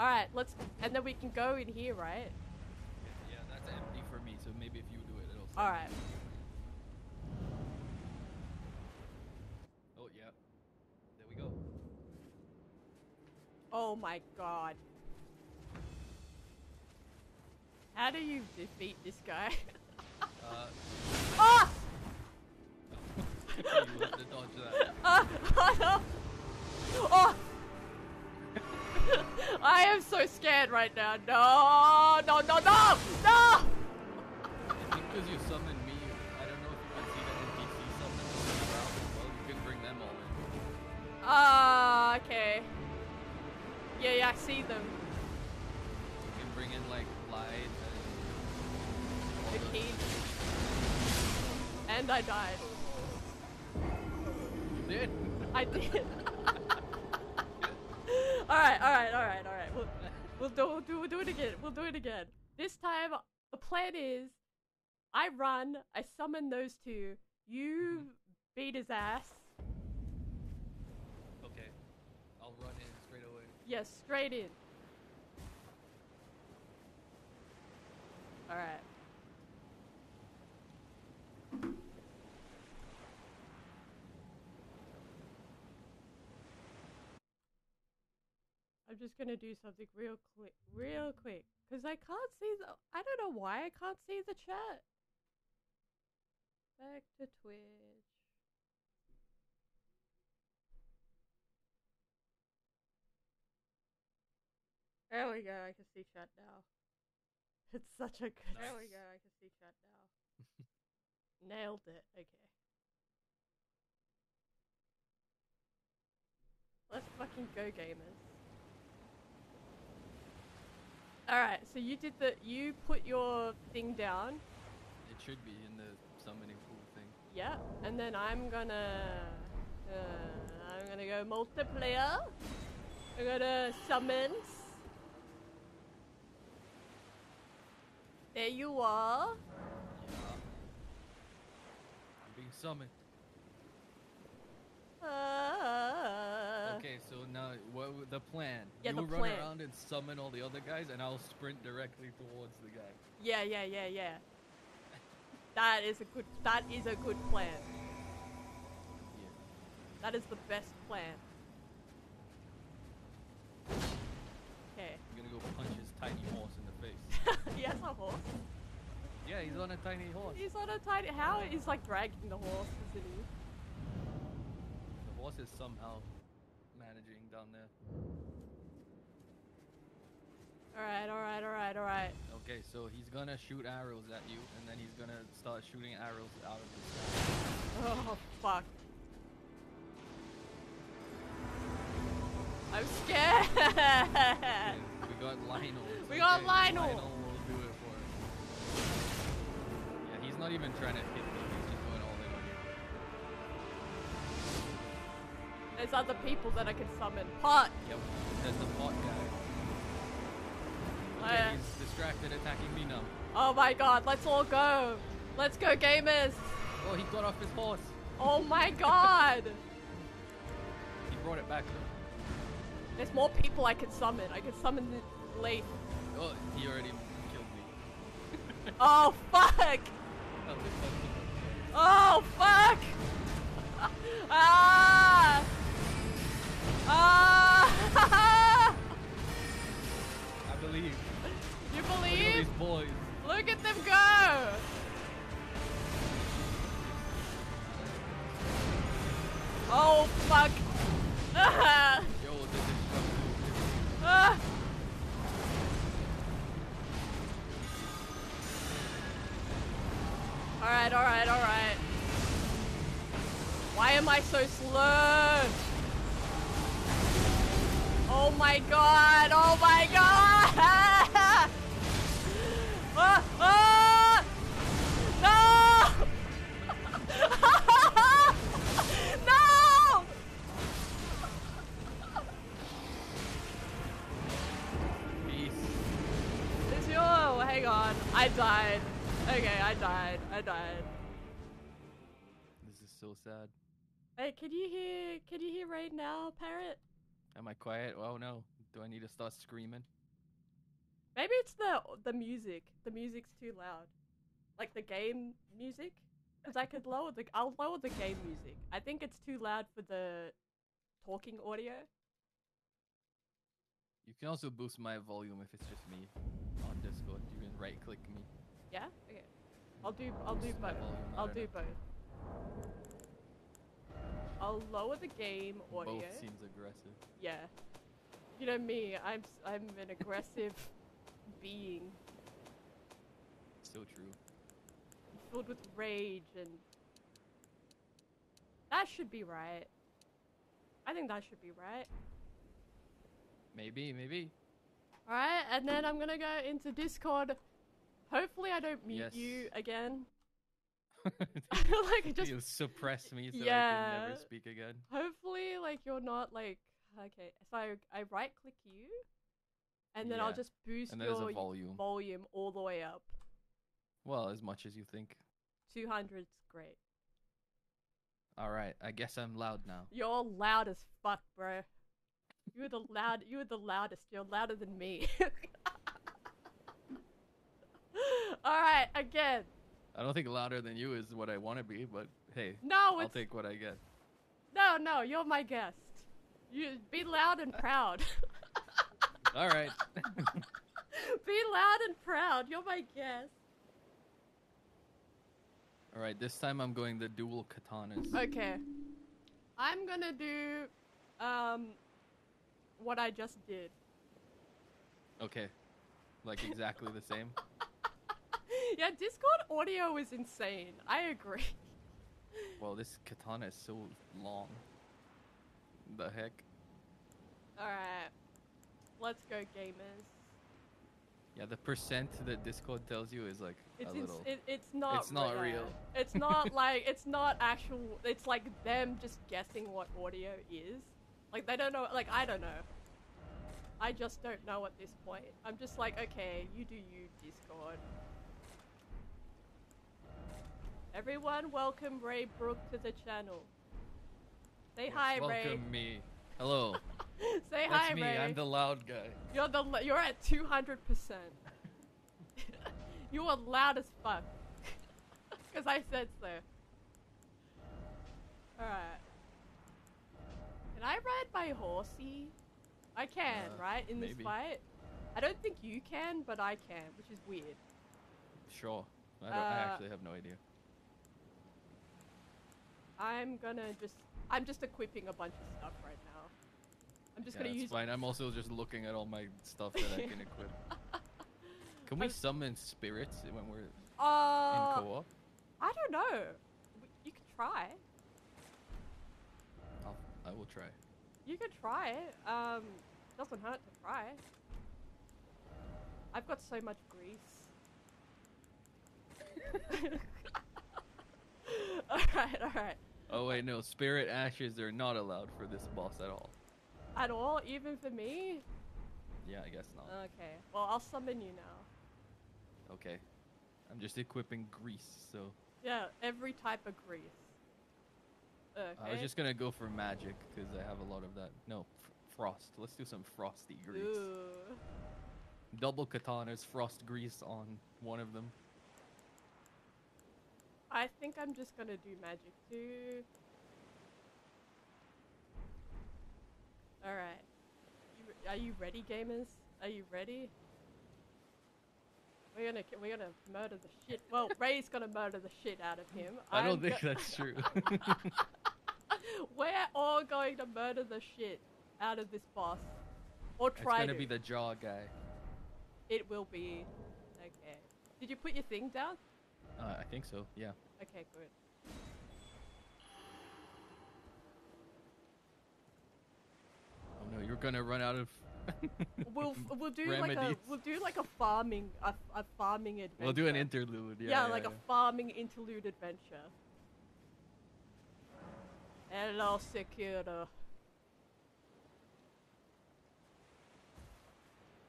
Alright, let's... And then we can go in here, right? Yeah, that's empty for me, so maybe if you do it, it'll. Alright. Oh yeah. There we go. Oh my god. How do you defeat this guy? Uh, ah! you have to dodge that. Ah! Oh no! Oh! I am so scared right now. No! No, no, no! No! I think because you summoned me, I don't know if you can see the NPC summon around as well. You can bring them all in. Ah, okay. Yeah, yeah, I see them. You can bring in like Light and. The key. And I died. You did. I did. Alright, alright, alright, alright. We'll, we'll, do, we'll, do, we'll do it again. We'll do it again. This time, the plan is I run, I summon those two, you mm-hmm. beat his ass. Okay. I'll run in straight away. Yes, straight in. Alright. I'm just gonna do something real quick, real quick, because I can't see the. I don't know why I can't see the chat. Back to Twitch. There we go. I can see chat now. It's such a good. There we go. I can see chat now. Nailed it. Okay. Let's fucking go, gamers. Alright, so you did the. You put your thing down. It should be in the summoning pool thing. Yeah, and then I'm gonna. Uh, I'm gonna go multiplayer. I'm gonna summons. There you are. Yeah. I'm being summoned. Uh, Okay, so now what the plan? Yeah, you the run plan. around and summon all the other guys, and I'll sprint directly towards the guy. Yeah, yeah, yeah, yeah. That is a good. That is a good plan. Yeah. That is the best plan. Okay. I'm gonna go punch his tiny horse in the face. he has a horse. yeah, he's on a tiny horse. He's on a tiny. Horse. How is like dragging the horse, isn't he? The horse is somehow managing down there. Alright, alright, alright, alright. Okay, so he's gonna shoot arrows at you, and then he's gonna start shooting arrows out of the sky. Oh, fuck. I'm scared! And we got Lionel. It's We got okay, Lionel. Lionel will do it for us. Yeah, he's not even trying to hit There's other people that I can summon. Pot! Yep, there's the pot guy. Oh, Okay, yeah. he's distracted attacking me now. Oh my god, let's all go! Let's go, gamers! Oh, he got off his horse. Oh my god! He brought it back though. There's more people I can summon. I can summon the leaf. Oh, he already killed me. Oh, fuck! Oh, Oh, fuck! ah! Ah! I believe. you Look at all believe? these boys. Look at them go! Oh, fuck! Yo, this is Ah! Alright, alright, alright. Why am I so slow? Oh my god! Oh my god! Ah! Ah! No! no! Peace. Is your hang on. I died. Okay, I died. I died. This is so sad. Hey, can you hear can you hear right now, parrot? Am I quiet? Oh no. Do I need to start screaming? Maybe it's the the music. The music's too loud, like the game music. Because I could lower the. I'll lower the game music. I think it's too loud for the talking audio. You can also boost my volume if it's just me on Discord. You can right click me. Yeah. Okay. I'll do. I'll do Boost my both. I'll do both. I'll lower the game audio. Both seems aggressive. Yeah. You know me. I'm I'm an aggressive being So true. filled with rage and that should be right. I think that should be right. Maybe, maybe. All right, and then I'm gonna go into Discord. Hopefully, I don't mute Yes. you again. I feel like just you suppress me so I can Yeah. never speak again. hopefully like you're not like okay. So I, I right click you, and then I'll just boost your a volume. volume all the way up. Well, as much as you think. 200's great. All right, I guess I'm loud now. You're loud as fuck, bro. You're the loud. You're the loudest. You're louder than me. all right, again. I don't think louder than you is what I want to be, but hey, No, I'll take what I get. no, no. You're my guest. You be loud and proud. All right. be loud and proud. You're my guest. All right, this time I'm going the dual katanas. Okay. I'm gonna do um what I just did. Okay. Like exactly the same. yeah, Discord audio is insane. I agree. Well, this katana is so long. The heck? Alright. Let's go gamers. Yeah, the percent that Discord tells you is like It's a little. it, it's not It's not real. real. It's not like it's not actual it's like them just guessing what audio is. Like they don't know like I don't know. I just don't know at this point. I'm just like, okay, you do you, Discord. Everyone, welcome Ray Brook to the channel. Say hi, welcome Ray. me. Hello. Say That's hi, me. Ray. I'm the loud guy. You're the you're at two hundred percent. You are loud as fuck. Cause I said so. Alright. Can I ride my horsey? I can, Uh, right? In this maybe. fight? I don't think you can, but I can, which is weird. Sure. I, don't, I Uh, actually have no idea. I'm gonna just I'm just equipping a bunch of stuff right now. I'm just Yeah, gonna that's use fine. I'm also just looking at all my stuff that I can equip. Can we I'm- summon spirits when we're in uh co-op? I don't know. You could try. I'll, I will try. You could try it. Um, doesn't hurt to try. I've got so much grease. alright, alright. Oh wait, no. Spirit ashes are not allowed for this boss at all. At all, even for me? Yeah, I guess not. Okay. Well, I'll summon you now. Okay. I'm just equipping grease, so Yeah, every type of grease. Okay. I was just gonna go for magic because I have a lot of that. No, frost. Let's do some frosty grease. Ooh. Double katanas, frost grease on one of them. I think I'm just gonna do magic too. Alright. Are you ready, gamers? Are you ready? We're gonna we're gonna murder the shit. Well, Ray's gonna murder the shit out of him. I don't I'm think that's true. We're all going to murder the shit out of this boss, or try. it's gonna to. be the jaw guy. It will be. Okay. Did you put your thing down? Uh, I think so. Yeah. Okay, good. Oh no, you're gonna run out of. We'll f- we'll do like a we'll do like a farming a, a farming adventure. We'll do an interlude. Yeah. Yeah, yeah, like yeah. a farming interlude adventure. Hello, Sekiro.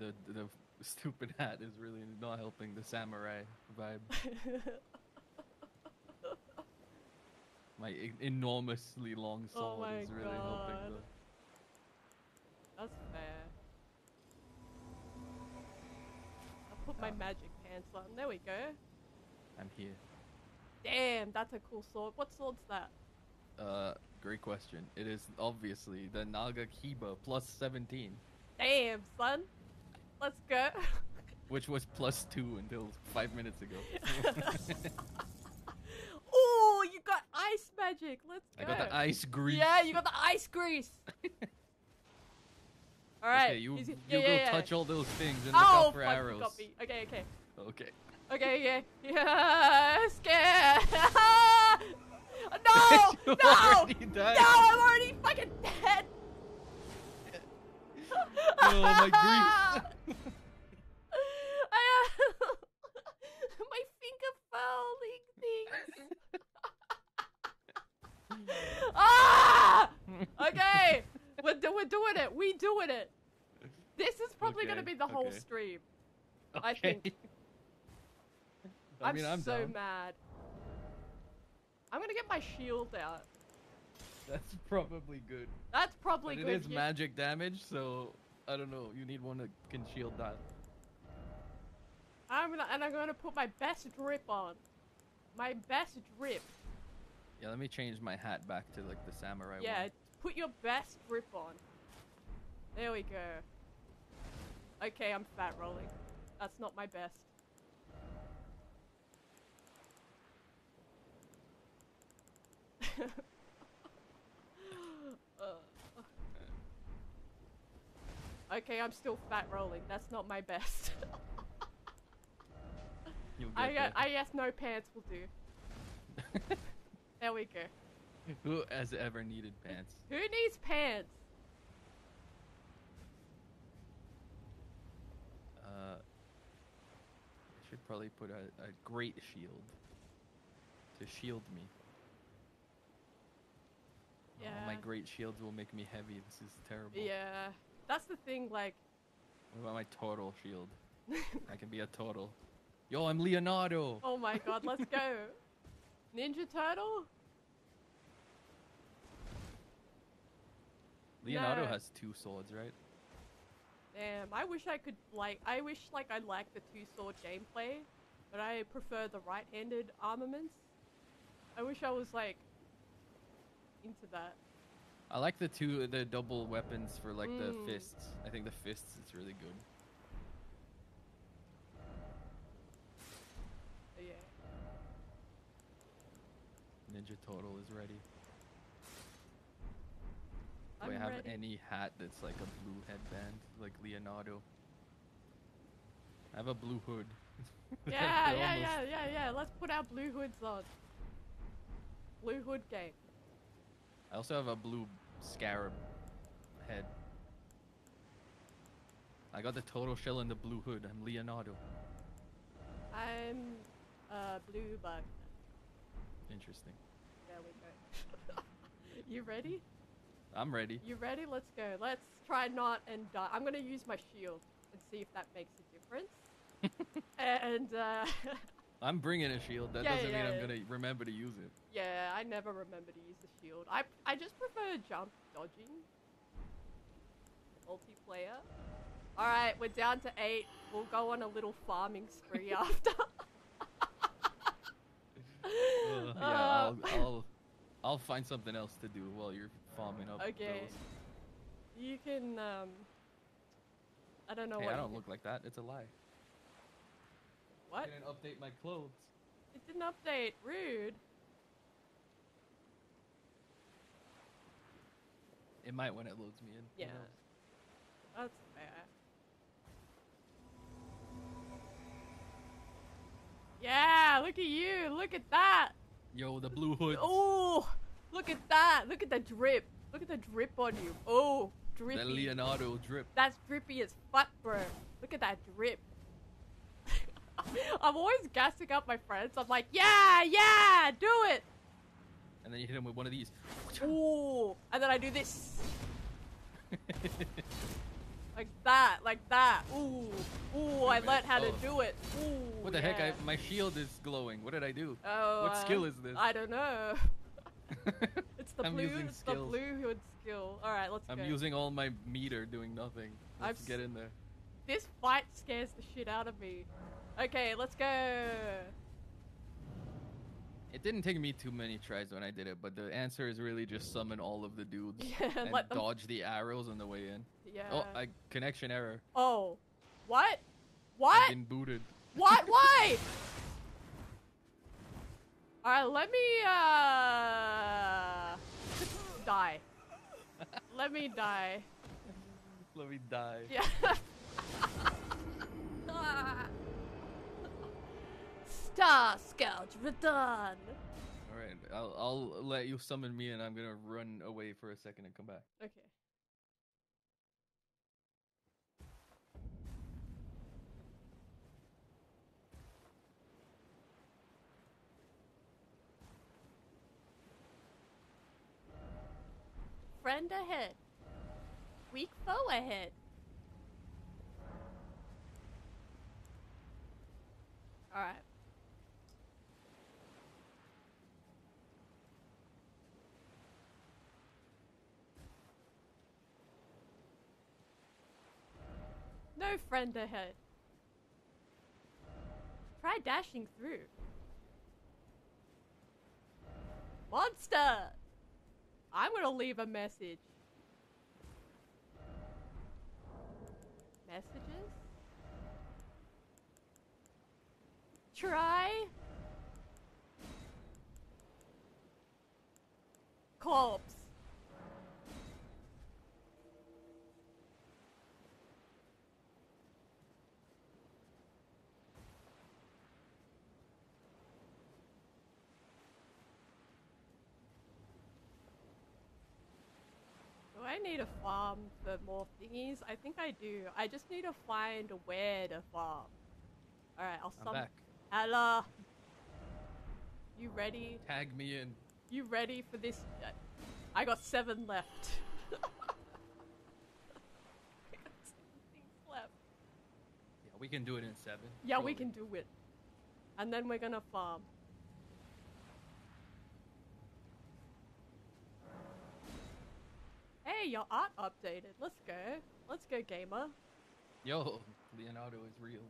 the the stupid hat is really not helping the samurai vibe. my enormously long oh sword oh is really God. helping. The... That's fair. I'll put my ah. magic pants on. There we go. I'm here. Damn, that's a cool sword. What sword's that? Uh, great question. It is obviously the Nagakiba plus 17. Damn, son. Let's go. which was plus two until five minutes ago. oh, you got ice magic. Let's go. I got the ice grease. Yeah, you got the ice grease. All right. Okay, you he's- you yeah, go yeah, yeah. touch all those things and look Oh, out for arrows. got me. Okay, okay. Okay. Okay, yeah. Yeah, scared. no! No! No, I'm already fucking dead. Oh, my grief. I, uh, my finger fouling things. ah! Okay, we're, do- we're doing it. We doing it. This is probably gonna be the whole okay. stream. I think. Okay. I I'm, mean, I'm so down. mad. I'm gonna get my shield out. That's probably good. That's probably But good. it is yeah. magic damage, so I don't know. You need one that can shield that. I'm gonna and I'm gonna put my best drip on. My best drip. Yeah, let me change my hat back to like the samurai one. yeah, one. put your best drip on. There we go. Okay, I'm fat rolling. That's not my best. Uh. Okay, I'm still fat rolling. That's not my best. I, I guess no pants will do. There we go. Who has ever needed pants? Who needs pants? Uh, I should probably put a, a great shield to shield me. Oh, my great shields will make me heavy. This is terrible. Yeah, that's the thing. Like, What about my total shield? I can be a total. Yo, I'm Leonardo. oh my god, let's go. Ninja Turtle? Leonardo no. has two swords, right? Damn, I wish I could like. I wish like I liked the two sword gameplay, but I prefer the right-handed armaments. I wish I was like into that. I like the two, the double weapons for like the Mm. fists. I think the fists is really good. Yeah. Ninja Turtle is ready. Do I'm I have ready. any hat that's like a blue headband, like Leonardo? I have a blue hood. Yeah, yeah, yeah, yeah, yeah. Let's put our blue hoods on. Blue hood game. I also have a blue scarab head. I got the total shell and the blue hood. I'm Leonardo. I'm uh blue bug. Interesting. There we go. you ready? I'm ready. You ready? Let's go. Let's try not and die. I'm gonna use my shield and see if that makes a difference. and uh, I'm bringing a shield. That Yeah, doesn't yeah, mean I'm gonna remember to use it. yeah, I never remember to use the shield. I I just prefer jump dodging. Multiplayer. All right, we're down to eight. We'll go on a little farming spree after. Uh, yeah, Uh, I'll, I'll I'll find something else to do while you're farming up Okay. those. You can um. I don't know Hey, what. I don't look like that. It's a lie. What? I didn't update my clothes. It didn't update. Rude. It might when it loads me in. Yeah. That's fair. Yeah, look at you. Look at that. Yo, the blue hood. Oh, look at that. Look at the drip. Look at the drip on you. Oh, that. Leonardo drip. That's drippy as fuck, bro. Look at that drip. I'm always gassing up my friends. I'm like, yeah, yeah, do it. And then you hit him with one of these. Ooh, and then I do this. Like that, like that. Ooh, ooh, I learned how to do it. Ooh. what the heck? I, my shield is glowing. What did I do? Oh, what uh, skill is this? I don't know. It's the I'm blue. using It's skills. the blue hood skill. All right, let's go. I'm go. using all my meter doing nothing. I've Let's s- get in there. this fight scares the shit out of me. Okay, let's go. It didn't take me too many tries when I did it, but the answer is really just summon all of the dudes Yeah, and them. dodge the arrows on the way in. Yeah. Oh, I, connection error. Oh. What? I've What? been booted. What? Why? Alright, let me, uh. die. Let me die. Let me die. Yeah. Ah. Star Scourge Radahn. All right, I'll I'll let you summon me, and I'm gonna run away for a second and come back. Okay. Friend ahead. Weak foe ahead. Alright. No friend ahead. Try dashing through. Monster! I'm gonna leave a message. Messages? Try. Corpse. Do I need a farm for more thingies? I think I do. I just need to find a where to farm. Alright, I'll I'm back. Ella! You ready? Tag me in. You ready for this? I got seven left. I got seven things left. Yeah, we can do it in seven. Yeah, we can do it. And then we're gonna farm. Hey, your art updated. Let's go. Let's go, gamer. Yo, Leonardo is real.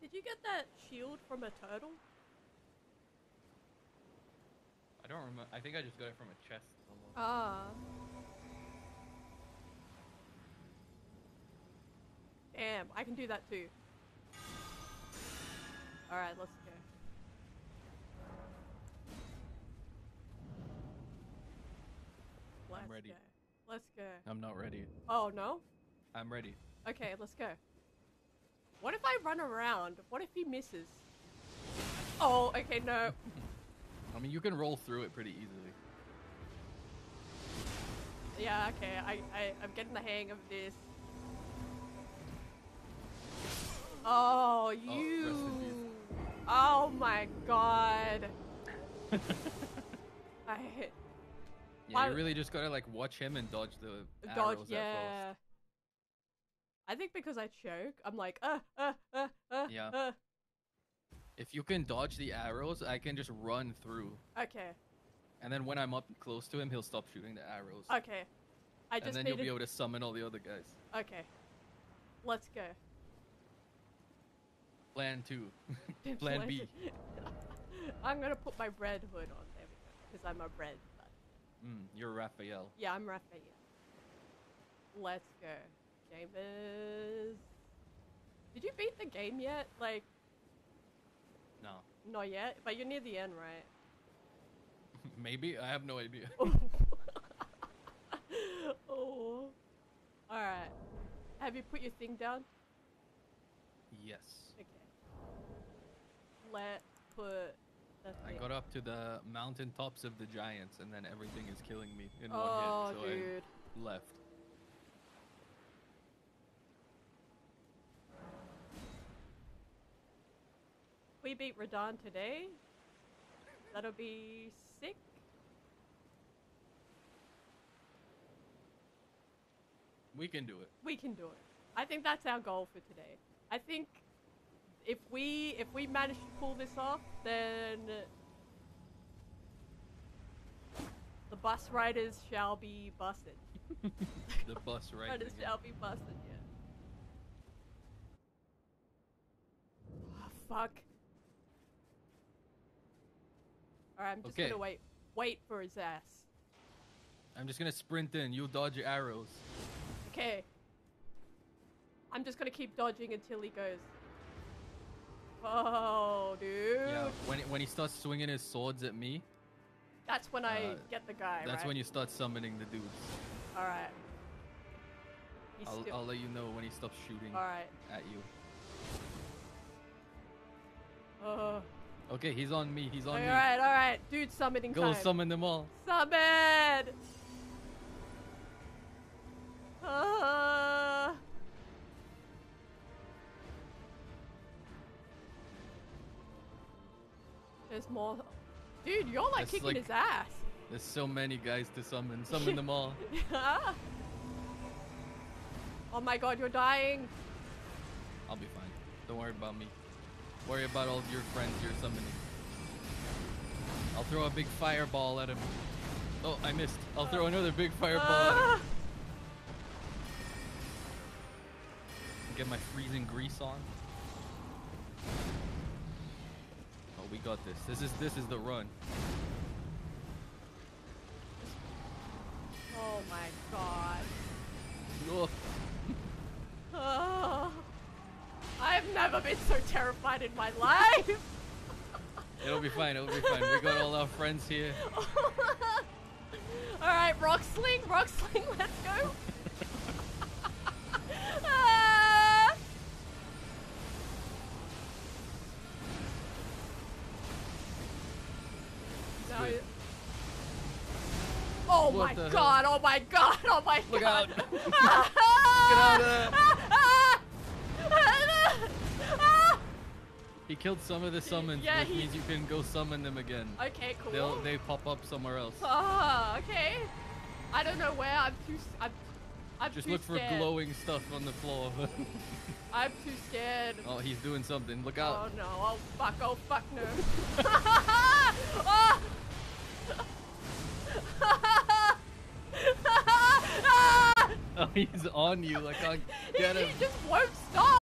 Did you get that shield from a turtle? I don't remember. I think I just got it from a chest. Somewhere. Ah. Damn, I can do that too. Alright, let's go. Let's ready. go. Let's go. I'm not ready. Oh no? I'm ready. Okay, let's go. What if I run around? What if he misses? Oh, okay, no. I mean, you can roll through it pretty easily. Yeah, okay, I, I, I'm getting the hang of this. Oh, oh you. peace. Oh, my god. I hit. Yeah, Why- you really just gotta like watch him and dodge the Dodge, yeah. I think because I choke, I'm like, uh, uh, uh, uh, Yeah. uh. If you can dodge the arrows, I can just run through, Okay, and then when I'm up close to him, he'll stop shooting the arrows, okay. I just and then you'll be able to summon all the other guys. Okay. Let's go. Plan two, Plan B. I'm gonna put my bread hood on. There. Because I'm a bread. Mm, you're Raphael. yeah, I'm Raphael. Let's go. Gamers. Did you beat the game yet? Like, No, not yet? But you're near the end, right? maybe I have no idea. oh. Alright. Have you put your thing down? yes, Okay. Let's put I got up to the mountain tops of the giants, and then everything is killing me in oh, one hit, oh, so dude. I left. we beat Radahn today. That'll be sick. We can do it. We can do it. I think that's our goal for today. I think if we if we manage to pull this off, then the bus riders shall be busted. the bus. Riders shall be busted. Yeah. Oh, fuck. Alright, I'm just Okay. gonna wait. Wait for his ass. I'm just gonna sprint in. You'll dodge your arrows. Okay. I'm just gonna keep dodging until he goes. Oh, dude. Yeah. When when he starts swinging his swords at me, That's when I Uh, get the guy, that's right? when you start summoning the dudes. Alright. I'll. I'll let you know when he stops shooting Alright. at you. Oh. Okay, he's on me. He's on me. Alright, alright. Dude, summoning Go time. summon them all. Summon! Uh, there's more. Dude, you're like That's kicking like- his ass. There's so many guys to summon. Summon them all. oh my god, you're dying. I'll be fine. Don't worry about me. Worry about all of your friends you're summoning. I'll throw a big fireball at him. Oh, I missed. I'll throw another big fireball at him. Ah! Get my freezing grease on. We got this. This is this is the run. oh my god. Oh, Oh. I've never been so terrified in my life. it'll be fine. It'll be fine. We got all our friends here. All right, rock sling, rock sling, let's go. Oh What my the hell? god, oh my god, oh my Look god. out. Get out of there. He killed some of the summons, Yeah, which he- means you can go summon them again. Okay, cool. They'll they pop up somewhere else. Ah, okay. I don't know where. I'm too. I'm. I'm Just too look for scared. glowing stuff on the floor. I'm too scared. oh, he's doing something. Look out. Oh no! Oh fuck! Oh fuck no! Ah! Ah! Oh, he's on you. I can't he, get he just won't stop.